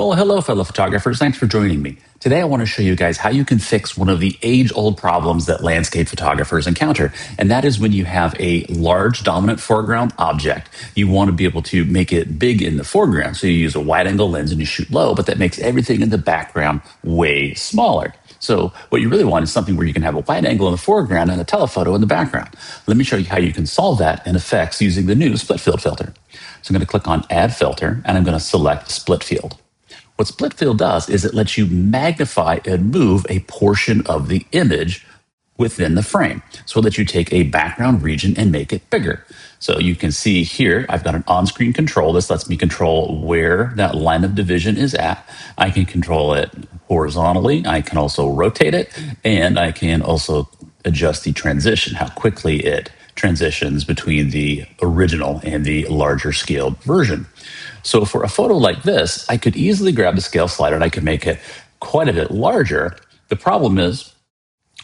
Well, hello, fellow photographers. Thanks for joining me. Today, I want to show you guys how you can fix one of the age old problems that landscape photographers encounter. And that is when you have a large dominant foreground object. You want to be able to make it big in the foreground. So you use a wide angle lens and you shoot low, but that makes everything in the background way smaller. So what you really want is something where you can have a wide angle in the foreground and a telephoto in the background. Let me show you how you can solve that in effects using the new split field filter. So I'm going to click on add filter and I'm going to select split field. What split field does is it lets you magnify and move a portion of the image within the frame so that you take a background region and make it bigger. So you can see here, I've got an on-screen control. This lets me control where that line of division is at. I can control it horizontally. I can also rotate it and I can also adjust the transition, how quickly it transitions between the original and the larger scaled version. So for a photo like this, I could easily grab the scale slider and I could make it quite a bit larger. The problem is,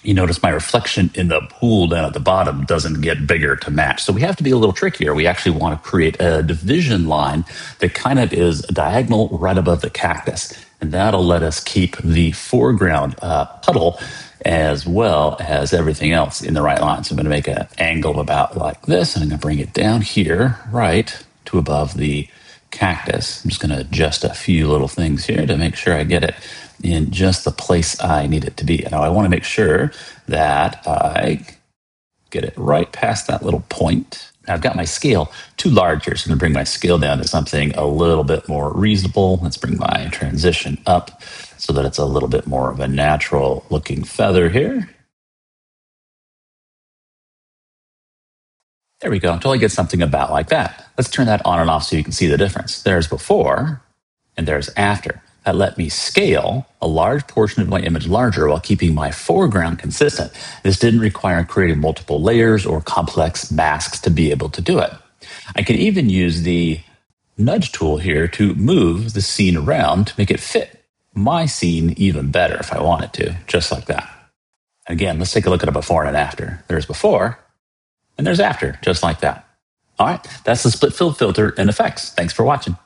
you notice my reflection in the pool down at the bottom doesn't get bigger to match. So we have to be a little trickier. We actually want to create a division line that kind of is diagonal right above the cactus. And that'll let us keep the foreground uh, puddle as well as everything else in the right line. So I'm going to make an angle about like this, and I'm going to bring it down here, right to above the cactus. I'm just going to adjust a few little things here to make sure I get it in just the place I need it to be. Now I want to make sure that I get it right past that little point. I've got my scale too large here, so I'm going to bring my scale down to something a little bit more reasonable. Let's bring my transition up so that it's a little bit more of a natural looking feather here. There we go, until I get something about like that. Let's turn that on and off so you can see the difference. There's before and there's after. That let me scale a large portion of my image larger while keeping my foreground consistent. This didn't require creating multiple layers or complex masks to be able to do it. I can even use the nudge tool here to move the scene around to make it fit my scene even better if I wanted to, just like that. Again, let's take a look at a before and an after. There's before, and there's after, just like that. All right, that's the split field filter in effects. Thanks for watching.